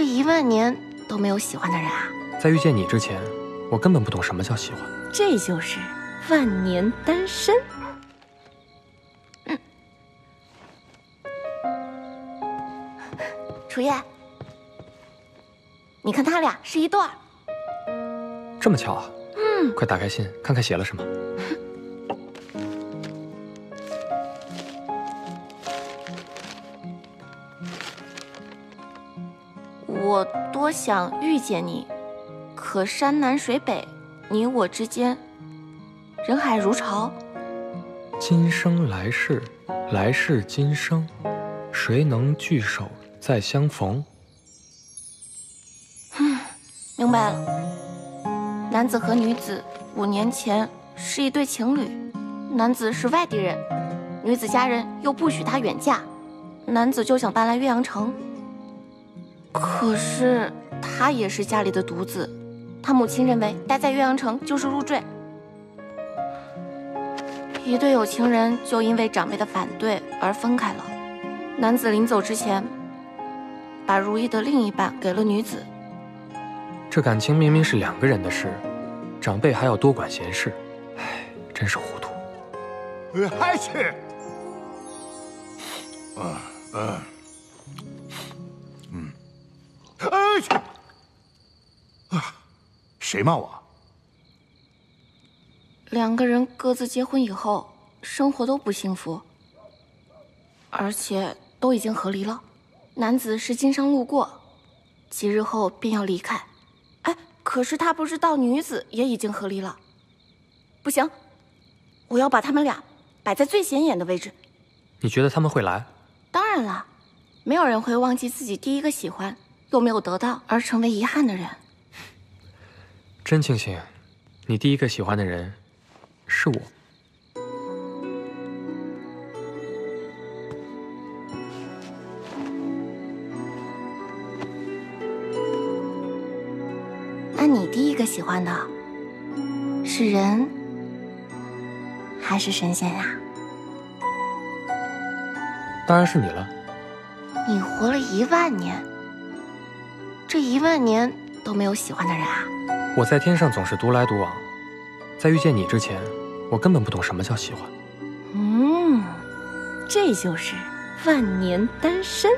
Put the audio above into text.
这一万年都没有喜欢的人啊！在遇见你之前，我根本不懂什么叫喜欢。这就是万年单身。嗯，楚叶，你看他俩是一对儿。这么巧啊！嗯，快打开信，看看写了什么。我多想遇见你，可山南水北，你我之间，人海如潮。今生来世，来世今生，谁能聚首再相逢？嗯，明白了。男子和女子五年前是一对情侣，男子是外地人，女子家人又不许他远嫁，男子就想搬来岳阳城。可是他也是家里的独子，他母亲认为待在岳阳城就是入赘。一对有情人就因为长辈的反对而分开了。男子临走之前，把如意的另一半给了女子。这感情明明是两个人的事，长辈还要多管闲事，唉，真是糊涂。还去？嗯嗯。去！啊，谁骂我？两个人各自结婚以后，生活都不幸福，而且都已经和离了。男子是经商路过，几日后便要离开。哎，可是他不知道女子也已经和离了。不行，我要把他们俩摆在最显眼的位置。你觉得他们会来？当然了，没有人会忘记自己第一个喜欢。又没有得到而成为遗憾的人，真庆幸，你第一个喜欢的人是我。那你第一个喜欢的是人还是神仙呀？当然是你了。你活了一万年。这一万年都没有喜欢的人啊。我在天上总是独来独往在遇见你之前我根本不懂什么叫喜欢嗯这就是万年单身。